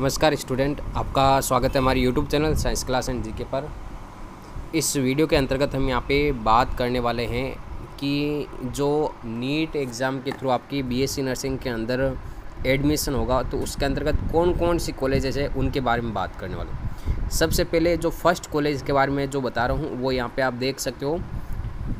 नमस्कार स्टूडेंट, आपका स्वागत है हमारे YouTube channel science class and GK पर। इस वीडियो के अंतर्गत हम यहाँ पे बात करने वाले हैं कि जो नीट एग्ज़ाम के थ्रू आपकी बीएससी नर्सिंग के अंदर एडमिशन होगा तो उसके अंतर्गत कौन कौन सी कॉलेजेस है, उनके बारे में बात करने वाले सबसे पहले जो फ़र्स्ट कॉलेज के बारे में जो बता रहा हूँ, वो यहाँ पर आप देख सकते हो।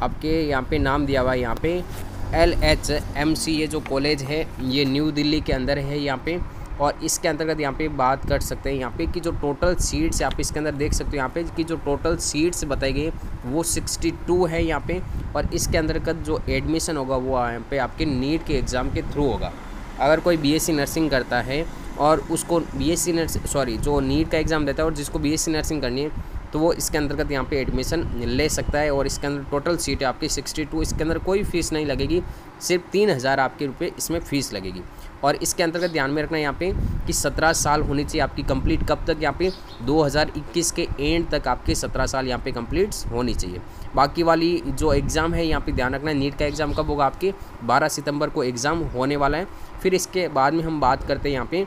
आपके यहाँ पर नाम दिया हुआ है यहाँ पर एल एच एम सी ये जो कॉलेज है, ये न्यू दिल्ली के अंदर है यहाँ पे। और इसके अंतर्गत यहाँ पे बात कर सकते हैं, यहाँ पे कि जो टोटल सीट्स आप इसके अंदर देख सकते हो, यहाँ पे कि जो टोटल सीट्स बताई गई वो 62 है यहाँ पे और इसके अंतर्गत जो एडमिशन होगा वो यहाँ पे आपके नीट के एग्ज़ाम के थ्रू होगा। अगर कोई बीएससी नर्सिंग करता है और उसको बीएससी नर्सिंग सॉरी जो नीट का एग्ज़ाम देता है और जिसको बीएससी नर्सिंग करनी है तो वो इसके अंतर्गत यहाँ पे एडमिशन ले सकता है और इसके अंदर टोटल सीट है आपकी सिक्सटी टू इसके अंदर कोई फ़ीस नहीं लगेगी, सिर्फ़ तीन हज़ार आपके रुपये इसमें फ़ीस लगेगी। और इसके अंतर्गत ध्यान में रखना यहाँ पे कि सत्रह साल होनी चाहिए आपकी कंप्लीट कब तक यहाँ पे? 2021 के एंड तक आपके सत्रह साल यहाँ पे कंप्लीट होनी चाहिए। बाकी वाली जो एग्ज़ाम है, यहाँ पे ध्यान रखना है नीट का एग्ज़ाम कब होगा आपके? 12 सितंबर को एग्ज़ाम होने वाला है। फिर इसके बाद में हम बात करते हैं यहाँ पे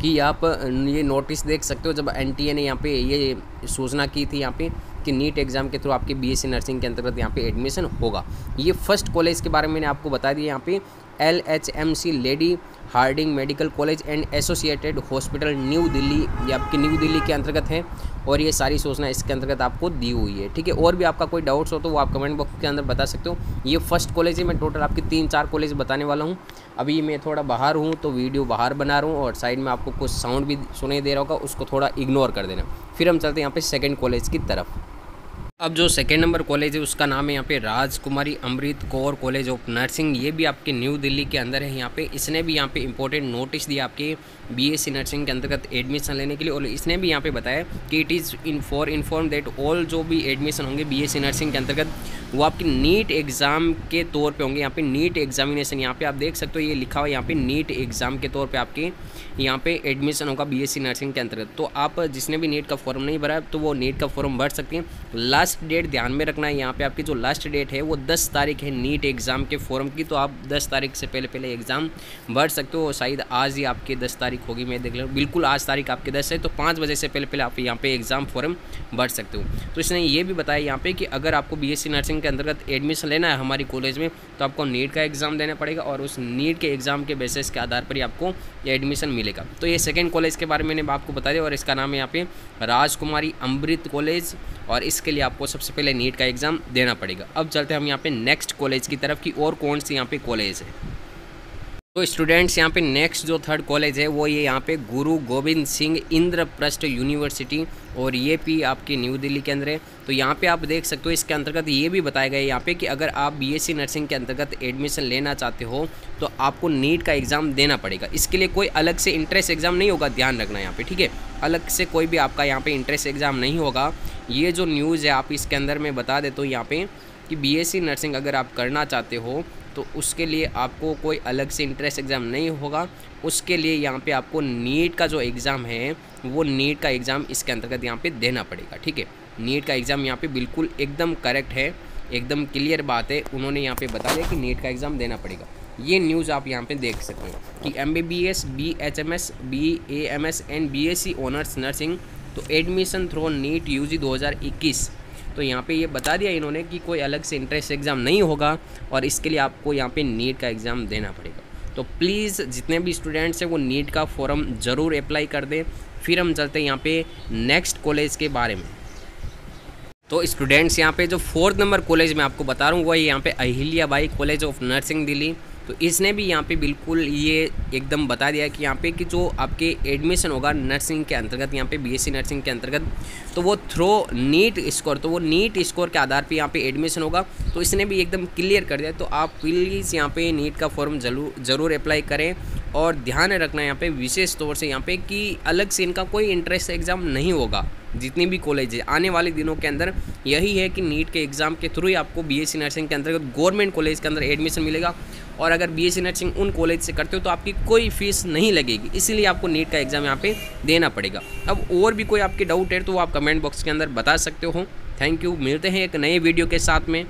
कि आप ये नोटिस देख सकते हो जब एनटीए ने यहाँ पे ये सूचना की थी यहाँ पे कि नीट एग्ज़ाम के थ्रू आपके बीएससी नर्सिंग के अंतर्गत यहाँ पे एडमिशन होगा। ये फ़र्स्ट कॉलेज के बारे में मैंने आपको बता दिया यहाँ पे। L H M C Lady Hardinge Medical College and associated hospital New Delhi, ये आपकी न्यू दिल्ली के अंतर्गत है और ये सारी सूचना इसके अंतर्गत आपको दी हुई है, ठीक है? और भी आपका कोई डाउट्स हो तो वो आप कमेंट बॉक्स के अंदर बता सकते हो। ये फ़र्स्ट कॉलेज है, मैं टोटल आपके तीन चार कॉलेज बताने वाला हूँ। अभी मैं थोड़ा बाहर हूँ तो वीडियो बाहर बना रहा हूँ और साइड में आपको कुछ साउंड भी सुनाई दे रहा होगा, उसको थोड़ा इग्नोर कर देना। फिर हम चलते हैं यहाँ पे सेकेंड कॉलेज की तरफ़। अब जो सेकेंड नंबर कॉलेज है, उसका नाम है यहाँ पे Rajkumari Amrit Kaur college of nursing ये भी आपके न्यू दिल्ली के अंदर है यहाँ पे। इसने भी यहाँ पे इंपॉर्टेंट नोटिस दिया आपके बीएससी नर्सिंग के अंतर्गत एडमिशन लेने के लिए। और इसने भी यहाँ पे बताया कि it is in for inform that all जो भी एडमिशन होंगे बीएससी नर्सिंग के अंतर्गत, वो आपकी नीट एग्ज़ाम के तौर पे होंगे। यहाँ पे नीट एग्जामिनेशन यहाँ पे आप देख सकते हो, ये लिखा हुआ यहाँ पे नीट एग्ज़ाम के तौर पे आपके यहाँ पे एडमिशन होगा बीएससी नर्सिंग के अंतर्गत। तो आप जिसने भी नीट का फॉर्म नहीं भरा तो वो नीट का फॉर्म भर सकते हैं। लास्ट डेट ध्यान में रखना है। यहाँ पे आपकी जो लास्ट डेट है, वो दस तारीख है नीट एग्ज़ाम के फॉर्म की। तो आप दस तारीख से पहले पहले एग्ज़ाम भर सकते हो। शायद आज ही आपकी दस तारीख होगी, मैं देख लूँ बिल्कुल आज तारीख आपके दस है तो पाँच बजे से पहले पहले आप यहाँ पे एग्ज़ाम फॉर्म भर सकते हो। तो इसने ये भी बताया यहाँ पे कि अगर आपको बीएससी नर्सिंग के अंतर्गत एडमिशन लेना है हमारी कॉलेज में तो आपको नीट का एग्ज़ाम देना पड़ेगा और उस नीट के एग्ज़ाम के बेसिस के आधार पर ही आपको एडमिशन मिलेगा। तो ये सेकेंड कॉलेज के बारे में मैंने आपको बता दिया और इसका नाम है यहाँ पे राजकुमारी अमृत कॉलेज और इसके लिए आपको सबसे पहले नीट का एग्ज़ाम देना पड़ेगा। अब चलते हैं हम यहाँ पे नेक्स्ट कॉलेज की तरफ़ की और कौन सी यहाँ पे कॉलेज है। तो स्टूडेंट्स यहाँ पे नेक्स्ट जो थर्ड कॉलेज है, वो ये यहाँ पे गुरु गोविंद सिंह इंद्रप्रस्थ यूनिवर्सिटी और ये भी आपकी न्यू दिल्ली के अंदर है। तो यहाँ पे आप देख सकते हो, इसके अंतर्गत ये भी बताया गया है यहाँ पे कि अगर आप बीएससी नर्सिंग के अंतर्गत एडमिशन लेना चाहते हो तो आपको नीट का एग्ज़ाम देना पड़ेगा। इसके लिए कोई अलग से इंट्रेंस एग्ज़ाम नहीं होगा, ध्यान रखना यहाँ पर ठीक है? अलग से कोई भी आपका यहाँ पर इंट्रेंस एग्ज़ाम नहीं होगा। ये जो न्यूज़ है, आप इसके अंदर में बता देते हो यहाँ पर कि बीएससी नर्सिंग अगर आप करना चाहते हो तो उसके लिए आपको कोई अलग से इंट्रेंस एग्ज़ाम नहीं होगा। उसके लिए यहाँ पे आपको नीट का जो एग्ज़ाम है, वो नीट का एग्ज़ाम इसके अंतर्गत यहाँ पे देना पड़ेगा, ठीक है? नीट का एग्ज़ाम यहाँ पे बिल्कुल एकदम करेक्ट है, एकदम क्लियर बात है। उन्होंने यहाँ पे बता दिया कि नीट का एग्ज़ाम देना पड़ेगा। ये न्यूज़ आप यहाँ पे देख सकते हो कि M B B S B H M S B A M S and B S C honours nursing तो admission through NEET U G दो हज़ार इक्कीस तो यहाँ पे ये बता दिया इन्होंने कि कोई अलग से इंट्रेंस एग्ज़ाम नहीं होगा और इसके लिए आपको यहाँ पे नीट का एग्ज़ाम देना पड़ेगा। तो प्लीज़ जितने भी स्टूडेंट्स हैं, वो नीट का फॉर्म ज़रूर अप्लाई कर दें। फिर हम चलते हैं यहाँ पे नेक्स्ट कॉलेज के बारे में। तो स्टूडेंट्स यहाँ पे जो फोर्थ नंबर कॉलेज मैं आपको बता रहा हूँ वही यहाँ पे Ahilya Bai college of nursing Delhi. तो इसने भी यहाँ पे बिल्कुल ये एकदम बता दिया कि यहाँ पे कि जो आपके एडमिशन होगा नर्सिंग के अंतर्गत, यहाँ पे बीएससी नर्सिंग के अंतर्गत तो वो थ्रो नीट स्कोर तो वो नीट स्कोर के आधार पे यहाँ पे एडमिशन होगा। तो इसने भी एकदम क्लियर कर दिया। तो आप प्लीज़ यहाँ पे नीट का फॉर्म ज़रूर ज़रूर अप्लाई करें और ध्यान रखना यहाँ पे विशेष तौर से यहाँ पे कि अलग से इनका कोई इंट्रेंस एग्ज़ाम नहीं होगा, जितनी भी कॉलेज है। आने वाले दिनों के अंदर यही है कि नीट के एग्ज़ाम के थ्रू ही आपको बीएससी नर्सिंग के अंतर्गत गवर्नमेंट कॉलेज के अंदर एडमिशन मिलेगा। और अगर बी एस नर्सिंग उन कॉलेज से करते हो तो आपकी कोई फ़ीस नहीं लगेगी। इसीलिए आपको नीट का एग्ज़ाम यहाँ पे देना पड़ेगा। अब और भी कोई आपके डाउट है तो आप कमेंट बॉक्स के अंदर बता सकते हो। थैंक यू मिलते हैं एक नए वीडियो के साथ में।